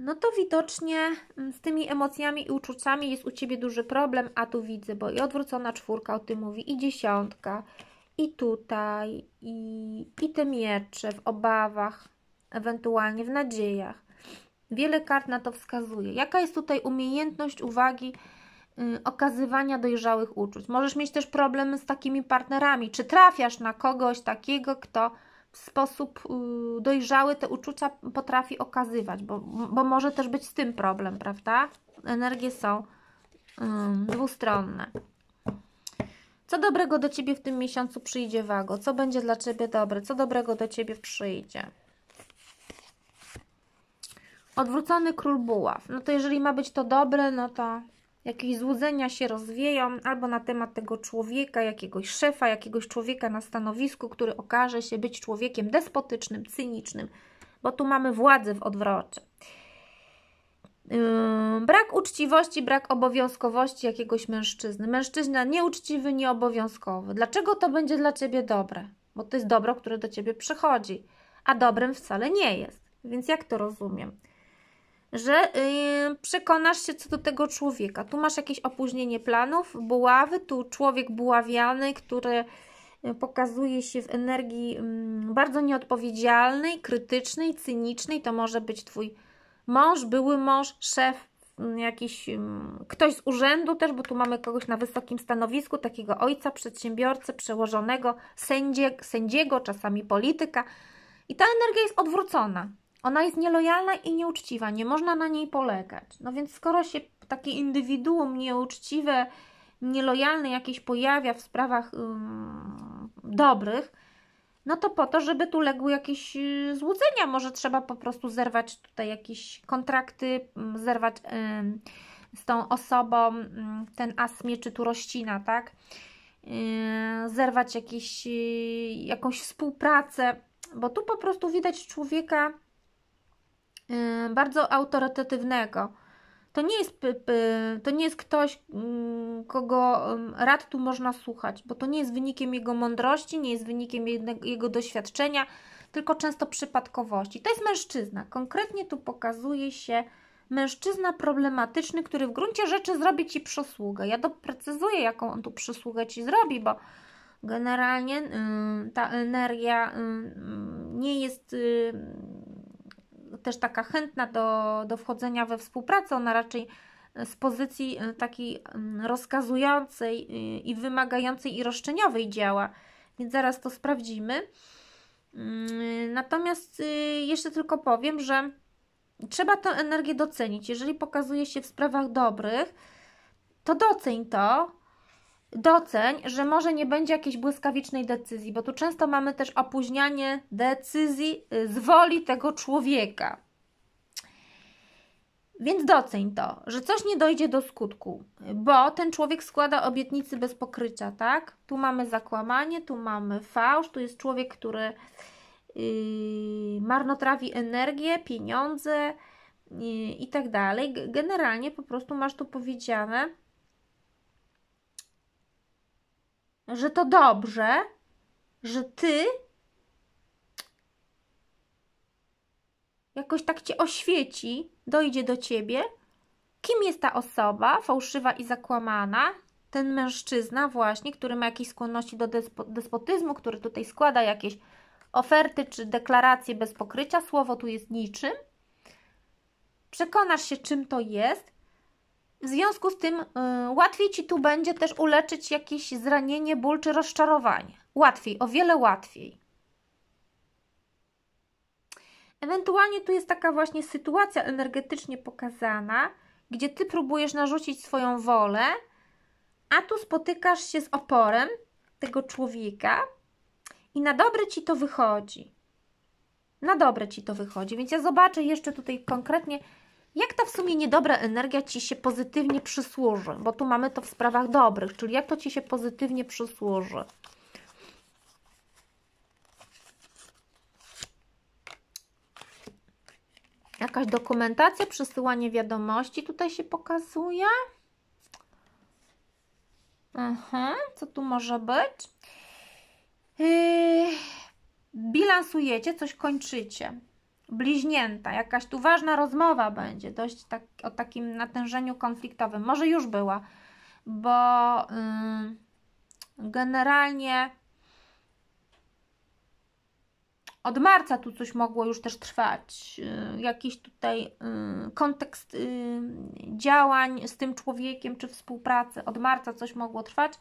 [SPEAKER 1] no to widocznie mm, z tymi emocjami i uczuciami jest u ciebie duży problem, a tu widzę, bo i odwrócona czwórka o tym mówi, i dziesiątka, i tutaj, i, i te miecze w obawach, ewentualnie w nadziejach. Wiele kart na to wskazuje. Jaka jest tutaj umiejętność uwagi Y, okazywania dojrzałych uczuć. Możesz mieć też problemy z takimi partnerami. Czy trafiasz na kogoś takiego, kto sposób y, dojrzały te uczucia potrafi okazywać, bo, bo może też być z tym problem, prawda? Energie są um, dwustronne. Co dobrego do Ciebie w tym miesiącu przyjdzie, Wago? Co będzie dla Ciebie dobre? Co dobrego do Ciebie przyjdzie? Odwrócony król buław. No to jeżeli ma być to dobre, no to jakieś złudzenia się rozwieją albo na temat tego człowieka, jakiegoś szefa, jakiegoś człowieka na stanowisku, który okaże się być człowiekiem despotycznym, cynicznym, bo tu mamy władzę w odwrocie. Brak uczciwości, brak obowiązkowości jakiegoś mężczyzny. Mężczyzna nieuczciwy, nieobowiązkowy. Dlaczego to będzie dla ciebie dobre? Bo to jest dobro, które do ciebie przychodzi, a dobrem wcale nie jest. Więc jak to rozumiem? Że yy, przekonasz się co do tego człowieka. Tu masz jakieś opóźnienie planów, buławy, tu człowiek buławiany, który y, pokazuje się w energii bardzo nieodpowiedzialnej, krytycznej, cynicznej. To może być Twój mąż, były mąż, szef, jakiś ktoś z urzędu też, bo tu mamy kogoś na wysokim stanowisku, takiego ojca, przedsiębiorcę, przełożonego, sędzie, sędziego, czasami polityka. I ta energia jest odwrócona. Ona jest nielojalna i nieuczciwa, nie można na niej polegać. No więc skoro się takie indywiduum nieuczciwe, nielojalne jakieś pojawia w sprawach dobrych, no to po to, żeby tu legły jakieś y, złudzenia, może trzeba po prostu zerwać tutaj jakieś kontrakty, zerwać z tą osobą ten as mieczy tu rościna, tak? yy, zerwać jakieś, yy, jakąś współpracę, bo tu po prostu widać człowieka bardzo autorytatywnego. To nie jest, to nie jest ktoś, mm, kogo rad tu można słuchać, bo to nie jest wynikiem jego mądrości, nie jest wynikiem jego doświadczenia, tylko często przypadkowości. To jest mężczyzna. Konkretnie tu pokazuje się mężczyzna problematyczny, który w gruncie rzeczy zrobi ci przysługę. Ja doprecyzuję, jaką on tu przysługę ci zrobi, bo generalnie y, ta energia y, nie jest y, też taka chętna do, do wchodzenia we współpracę, ona raczej z pozycji takiej rozkazującej i wymagającej i roszczeniowej działa. Więc zaraz to sprawdzimy. Natomiast jeszcze tylko powiem, że trzeba tę energię docenić. Jeżeli pokazuje się w sprawach dobrych, to doceń to, doceń, że może nie będzie jakiejś błyskawicznej decyzji, bo tu często mamy też opóźnianie decyzji y, z woli tego człowieka. Więc doceń to, że coś nie dojdzie do skutku, bo ten człowiek składa obietnicy bez pokrycia, tak? Tu mamy zakłamanie, tu mamy fałsz, tu jest człowiek, który yy, marnotrawi energię, pieniądze yy, i tak dalej. Generalnie po prostu masz tu powiedziane, że to dobrze, że ty jakoś tak cię oświeci, dojdzie do ciebie, kim jest ta osoba, fałszywa i zakłamana, ten mężczyzna właśnie, który ma jakieś skłonności do despotyzmu, który tutaj składa jakieś oferty czy deklaracje bez pokrycia, słowo tu jest niczym. Przekonasz się, czym to jest. W związku z tym yy, łatwiej Ci tu będzie też uleczyć jakieś zranienie, ból czy rozczarowanie. Łatwiej, o wiele łatwiej. Ewentualnie tu jest taka właśnie sytuacja energetycznie pokazana, gdzie Ty próbujesz narzucić swoją wolę, a tu spotykasz się z oporem tego człowieka, i na dobre ci to wychodzi. Na dobre ci to wychodzi. Więc ja zobaczę jeszcze tutaj konkretnie, jak ta w sumie niedobra energia ci się pozytywnie przysłuży, bo tu mamy to w sprawach dobrych, czyli jak to ci się pozytywnie przysłuży. Jakaś dokumentacja, przesyłanie wiadomości tutaj się pokazuje. Aha, co tu może być? Yy, bilansujecie, coś kończycie. Bliźnięta, jakaś tu ważna rozmowa będzie, dość tak, o takim natężeniu konfliktowym. Może już była, bo yy, generalnie od marca tu coś mogło już też trwać. Yy, jakiś tutaj yy, kontekst działań z tym człowiekiem czy współpracy. Od marca coś mogło trwać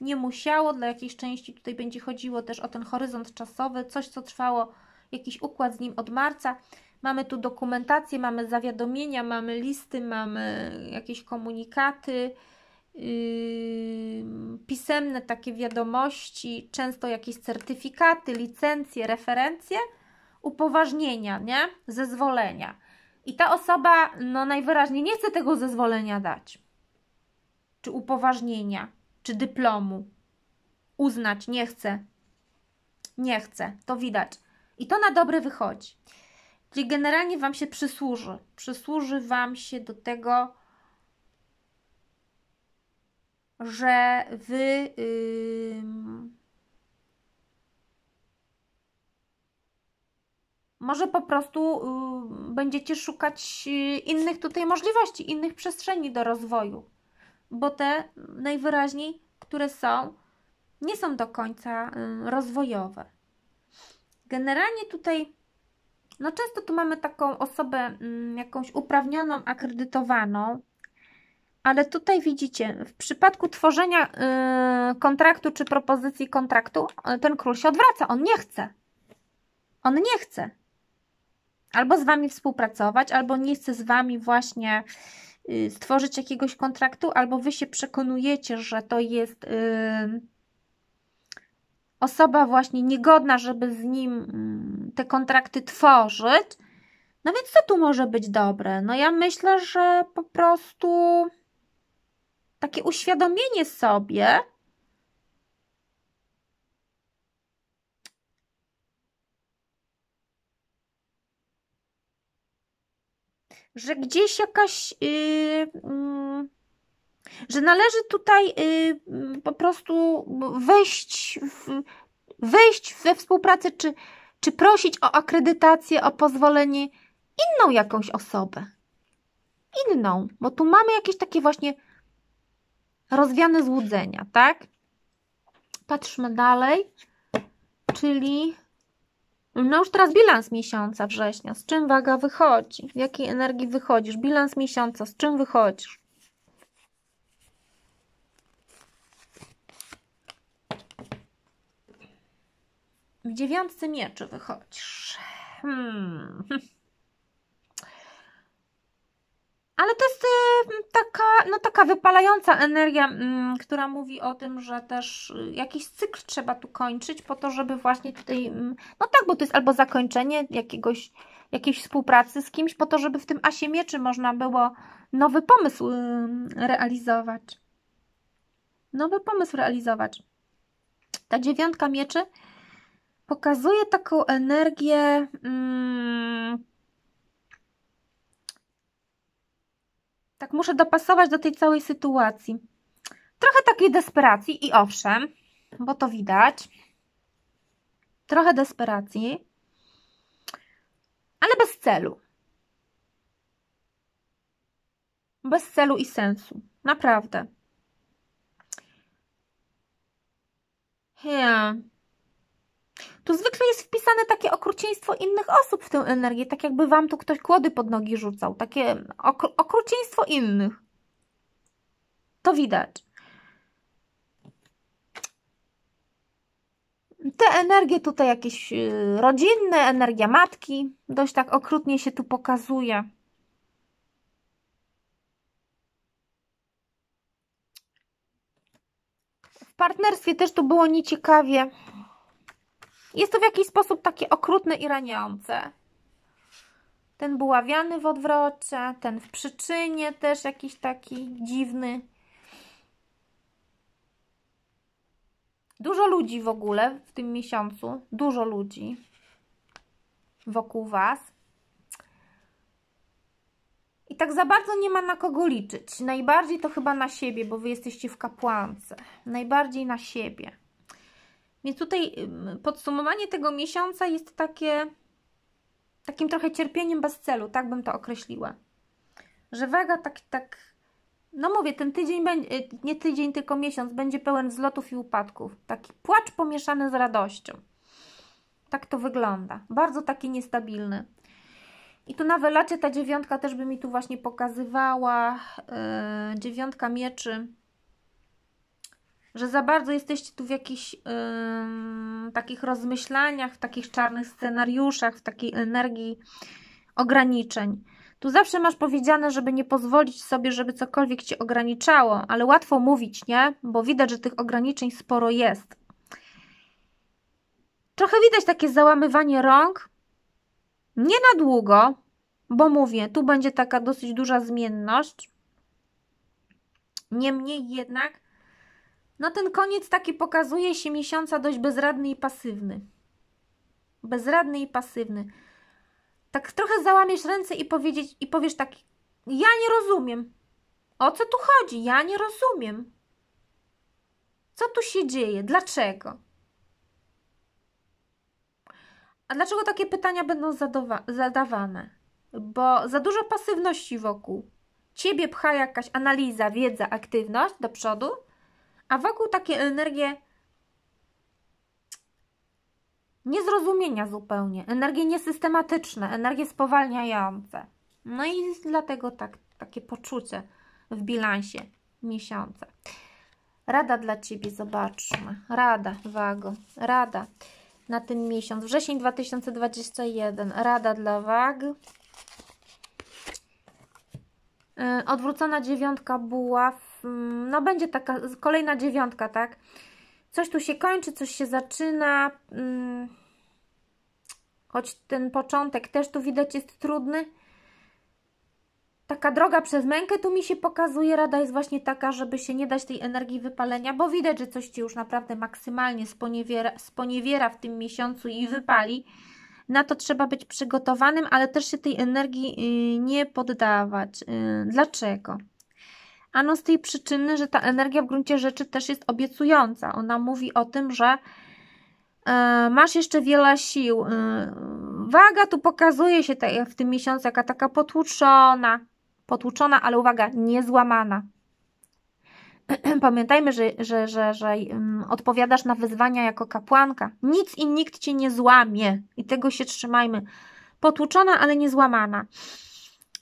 [SPEAKER 1] nie musiało, dla jakiejś części tutaj będzie chodziło też o ten horyzont czasowy, coś co trwało, jakiś układ z nim od marca. Mamy tu dokumentację, mamy zawiadomienia, mamy listy, mamy jakieś komunikaty, yy, pisemne takie wiadomości, często jakieś certyfikaty, licencje, referencje, upoważnienia, nie? Zezwolenia. I ta osoba, no najwyraźniej nie chce tego zezwolenia dać, czy upoważnienia czy dyplomu. Uznać nie chcę. Nie chcę, to widać. I to na dobre wychodzi. Czyli generalnie Wam się przysłuży. Przysłuży Wam się do tego, że Wy. Yy, może po prostu yy, będziecie szukać yy, innych tutaj możliwości, innych przestrzeni do rozwoju bo te najwyraźniej, które są, nie są do końca y, rozwojowe. Generalnie tutaj, no często tu mamy taką osobę mm, jakąś uprawnioną, akredytowaną, ale tutaj widzicie, w przypadku tworzenia y, kontraktu czy propozycji kontraktu, y, ten król się odwraca, on nie chce. On nie chce. Albo z Wami współpracować, albo nie chce z Wami właśnie Y, stworzyć jakiegoś kontraktu, albo wy się przekonujecie, że to jest osoba właśnie niegodna, żeby z nim mm, te kontrakty tworzyć. No więc co tu może być dobre? No ja myślę, że po prostu takie uświadomienie sobie, że gdzieś jakaś yy, yy, że należy tutaj yy, po prostu wejść, wejść we współpracę, czy, czy prosić o akredytację, o pozwolenie inną jakąś osobę. Inną, bo tu mamy jakieś takie właśnie rozwiane złudzenia, tak? Patrzmy dalej, czyli no już teraz bilans miesiąca września. Z czym waga wychodzi? W jakiej energii wychodzisz? Bilans miesiąca, z czym wychodzisz? W dziewiątce mieczy wychodzisz. Hmm. Ale to jest y, taka, no taka wypalająca energia, mm, która mówi o tym, że też y, jakiś cykl trzeba tu kończyć po to, żeby właśnie tutaj, mm, no tak, bo to jest albo zakończenie jakiegoś, jakiejś współpracy z kimś, po to, żeby w tym asie mieczy można było nowy pomysł y, realizować. Nowy pomysł realizować. Ta dziewiątka mieczy pokazuje taką energię mm, Tak muszę dopasować do tej całej sytuacji. Trochę takiej desperacji i owszem, bo to widać. Trochę desperacji, ale bez celu. Bez celu i sensu. Naprawdę. Yeah. Tu zwykle jest wpisane takie okrucieństwo innych osób w tę energię, tak jakby Wam tu ktoś kłody pod nogi rzucał. Takie okru okrucieństwo innych. To widać. Te energie tutaj jakieś y, rodzinne, energia matki, dość tak okrutnie się tu pokazuje. W partnerstwie też tu było nieciekawie. Jest to w jakiś sposób takie okrutne i raniące. Ten buławiany w odwrocie, ten w przyczynie też jakiś taki dziwny. Dużo ludzi w ogóle w tym miesiącu, dużo ludzi wokół Was. I tak za bardzo nie ma na kogo liczyć. Najbardziej to chyba na siebie, bo Wy jesteście w kapłance. Najbardziej na siebie. Więc tutaj podsumowanie tego miesiąca jest takie takim trochę cierpieniem bez celu, tak bym to określiła. Że waga tak, tak, no mówię, ten tydzień y, nie tydzień, tylko miesiąc będzie pełen wzlotów i upadków. Taki płacz pomieszany z radością. Tak to wygląda. Bardzo taki niestabilny. I tu na welacie ta dziewiątka też by mi tu właśnie pokazywała. Yy, dziewiątka mieczy że za bardzo jesteście tu w jakichś yy, takich rozmyślaniach, w takich czarnych scenariuszach, w takiej energii ograniczeń. Tu zawsze masz powiedziane, żeby nie pozwolić sobie, żeby cokolwiek cię ograniczało, ale łatwo mówić, nie? Bo widać, że tych ograniczeń sporo jest. Trochę widać takie załamywanie rąk. Nie na długo, bo mówię, tu będzie taka dosyć duża zmienność. Niemniej jednak no ten koniec taki pokazuje się miesiąca dość bezradny i pasywny. Bezradny i pasywny. Tak trochę załamiesz ręce i, powiedzieć, i powiesz tak, ja nie rozumiem. O co tu chodzi? Ja nie rozumiem. Co tu się dzieje? Dlaczego? A dlaczego takie pytania będą zadawane? Bo za dużo pasywności wokół. Ciebie pcha jakaś analiza, wiedza, aktywność do przodu, a wokół takie energie niezrozumienia zupełnie, energie niesystematyczne, energie spowalniające. No i dlatego tak, takie poczucie w bilansie miesiąca. Rada dla Ciebie, zobaczmy. Rada, Wago, rada na ten miesiąc. Wrzesień 2021. Rada dla Wag. Y, odwrócona dziewiątka buław no będzie taka kolejna dziewiątka, tak? Coś tu się kończy, coś się zaczyna. Mm, choć ten początek też tu widać jest trudny. Taka droga przez mękę tu mi się pokazuje. Rada jest właśnie taka, żeby się nie dać tej energii wypalenia, bo widać, że coś Ci już naprawdę maksymalnie sponiewiera, sponiewiera w tym miesiącu i wypali. Na to trzeba być przygotowanym, ale też się tej energii y, nie poddawać. Y, dlaczego? Ano z tej przyczyny, że ta energia w gruncie rzeczy też jest obiecująca. Ona mówi o tym, że e, masz jeszcze wiele sił. Y, waga tu pokazuje się w tym miesiącu jaka taka potłuczona, potłuczona, ale uwaga, niezłamana. Pamiętajmy, że, że, że, że um, odpowiadasz na wyzwania jako kapłanka. Nic i nikt cię nie złamie i tego się trzymajmy. Potłuczona, ale nie złamana.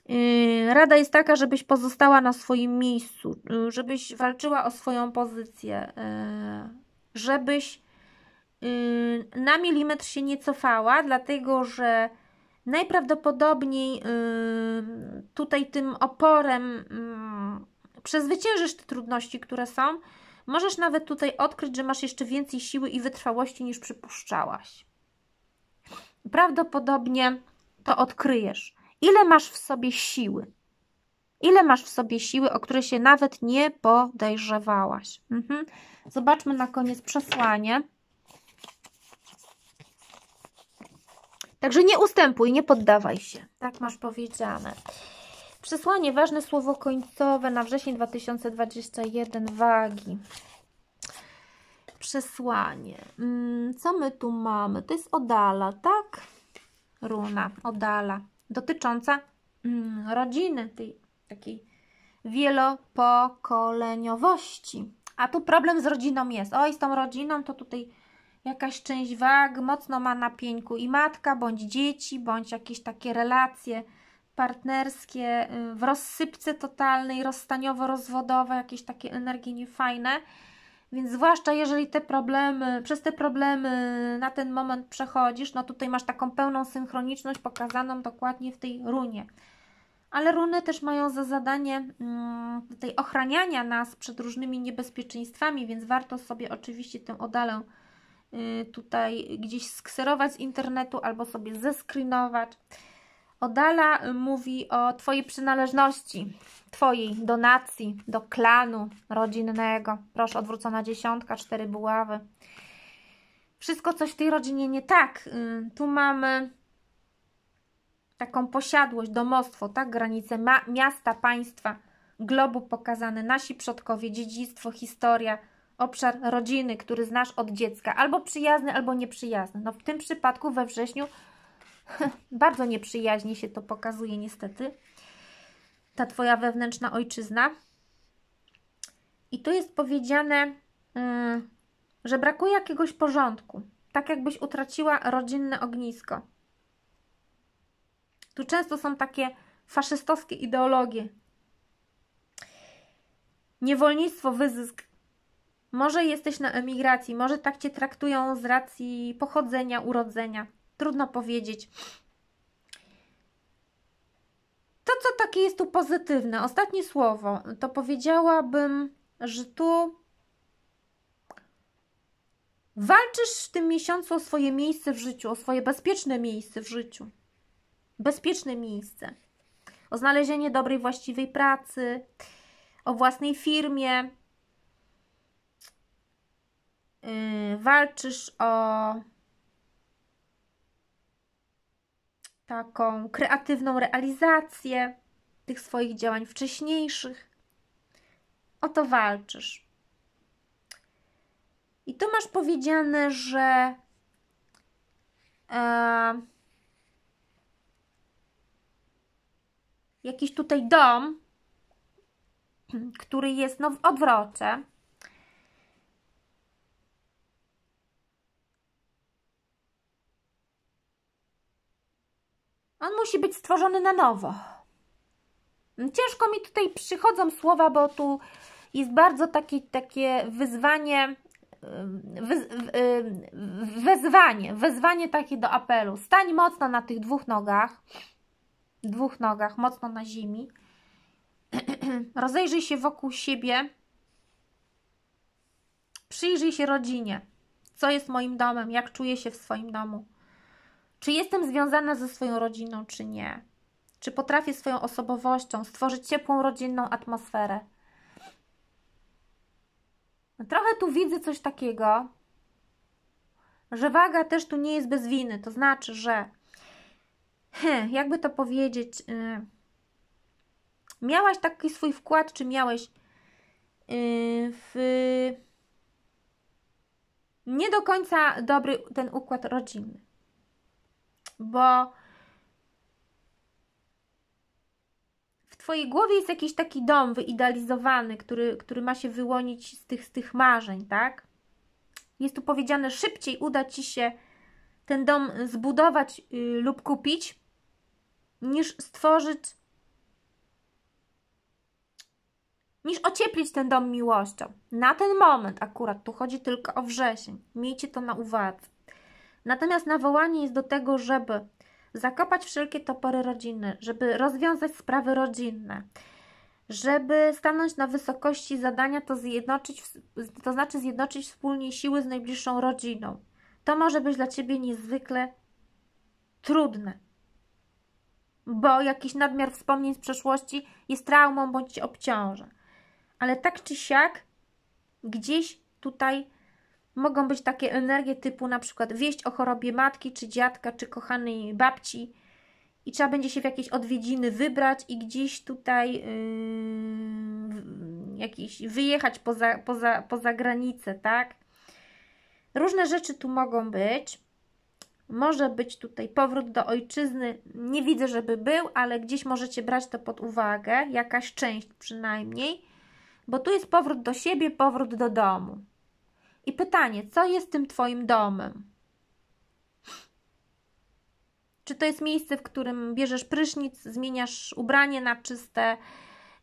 [SPEAKER 1] Yy, rada jest taka, żebyś pozostała na swoim miejscu, yy, żebyś walczyła o swoją pozycję, yy, żebyś na milimetr się nie cofała, dlatego że najprawdopodobniej tutaj tym oporem przezwyciężysz te trudności, które są. Możesz nawet tutaj odkryć, że masz jeszcze więcej siły i wytrwałości niż przypuszczałaś. Prawdopodobnie to odkryjesz. Ile masz w sobie siły? Ile masz w sobie siły, o które się nawet nie podejrzewałaś? Mhm. Zobaczmy na koniec przesłanie. Także nie ustępuj, nie poddawaj się. Tak masz powiedziane. Przesłanie, ważne słowo końcowe na wrzesień 2021, wagi. Przesłanie. Mm, co my tu mamy? To jest Odala, tak? Runa, Odala dotycząca mm, rodziny, tej takiej wielopokoleniowości. A tu problem z rodziną jest. Oj, z tą rodziną to tutaj jakaś część wag mocno ma na pieńku i matka, bądź dzieci, bądź jakieś takie relacje partnerskie y, w rozsypce totalnej, rozstaniowo-rozwodowe, jakieś takie energie niefajne. Więc zwłaszcza jeżeli te problemy, przez te problemy na ten moment przechodzisz, no tutaj masz taką pełną synchroniczność pokazaną dokładnie w tej runie. Ale runy też mają za zadanie mm, tutaj ochraniania nas przed różnymi niebezpieczeństwami, więc warto sobie oczywiście tę odalę y, tutaj gdzieś skserować z internetu albo sobie zeskrinować. Odala mówi o Twojej przynależności, Twojej donacji do klanu rodzinnego. Proszę, odwrócona dziesiątka, cztery buławy. Wszystko coś w tej rodzinie nie tak. Y, tu mamy taką posiadłość, domostwo, tak? Granice miasta, państwa, globu pokazane, nasi przodkowie, dziedzictwo, historia, obszar rodziny, który znasz od dziecka, albo przyjazny, albo nieprzyjazny. No w tym przypadku we wrześniu bardzo nieprzyjaźnie się to pokazuje niestety. Ta Twoja wewnętrzna ojczyzna. I tu jest powiedziane, yy, że brakuje jakiegoś porządku. Tak jakbyś utraciła rodzinne ognisko. Tu często są takie faszystowskie ideologie. Niewolnictwo, wyzysk. Może jesteś na emigracji, może tak cię traktują z racji pochodzenia, urodzenia. Trudno powiedzieć. To, co takie jest tu pozytywne, ostatnie słowo, to powiedziałabym, że tu walczysz w tym miesiącu o swoje miejsce w życiu, o swoje bezpieczne miejsce w życiu. Bezpieczne miejsce. O znalezienie dobrej, właściwej pracy, o własnej firmie. Yy, walczysz o taką kreatywną realizację tych swoich działań wcześniejszych. O to walczysz. I tu masz powiedziane, że e, jakiś tutaj dom, który jest no, w odwrocie, On musi być stworzony na nowo. Ciężko mi tutaj przychodzą słowa, bo tu jest bardzo taki, takie wyzwanie, wyz, wezwanie, wezwanie takie do apelu. Stań mocno na tych dwóch nogach, dwóch nogach, mocno na ziemi. Rozejrzyj się wokół siebie. Przyjrzyj się rodzinie. Co jest moim domem? Jak czuję się w swoim domu? Czy jestem związana ze swoją rodziną, czy nie? Czy potrafię swoją osobowością stworzyć ciepłą rodzinną atmosferę? Trochę tu widzę coś takiego, że waga też tu nie jest bez winy. To znaczy, że he, jakby to powiedzieć, yy, miałaś taki swój wkład, czy miałeś yy, w nie do końca dobry ten układ rodzinny. Bo w Twojej głowie jest jakiś taki dom wyidealizowany, który, który ma się wyłonić z tych, z tych marzeń, tak? Jest tu powiedziane, szybciej uda Ci się ten dom zbudować yy, lub kupić, niż stworzyć, niż ocieplić ten dom miłością. Na ten moment akurat, tu chodzi tylko o wrzesień. Miejcie to na uwadze. Natomiast nawołanie jest do tego, żeby zakopać wszelkie topory rodzinne, żeby rozwiązać sprawy rodzinne, żeby stanąć na wysokości zadania, to zjednoczyć, to znaczy zjednoczyć wspólnie siły z najbliższą rodziną. To może być dla Ciebie niezwykle trudne, bo jakiś nadmiar wspomnień z przeszłości jest traumą bądź obciąża. Ale tak czy siak, gdzieś tutaj mogą być takie energie typu na przykład wieść o chorobie matki, czy dziadka, czy kochanej babci i trzeba będzie się w jakieś odwiedziny wybrać i gdzieś tutaj yy, jakiś wyjechać poza, poza, poza granicę, tak? Różne rzeczy tu mogą być. Może być tutaj powrót do ojczyzny. Nie widzę, żeby był, ale gdzieś możecie brać to pod uwagę, jakaś część przynajmniej, bo tu jest powrót do siebie, powrót do domu. I pytanie, co jest tym Twoim domem? Czy to jest miejsce, w którym bierzesz prysznic, zmieniasz ubranie na czyste,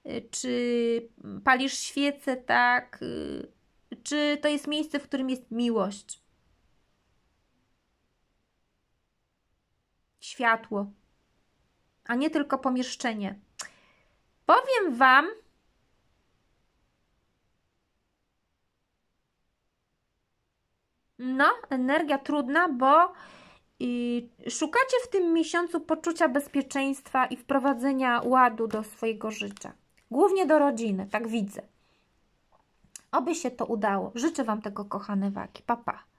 [SPEAKER 1] y, czy palisz świece, tak? Y, czy to jest miejsce, w którym jest miłość? Światło, a nie tylko pomieszczenie. Powiem Wam, no, energia trudna, bo i szukacie w tym miesiącu poczucia bezpieczeństwa i wprowadzenia ładu do swojego życia. Głównie do rodziny, tak widzę. Oby się to udało. Życzę Wam tego, kochane waki. Papa. Pa.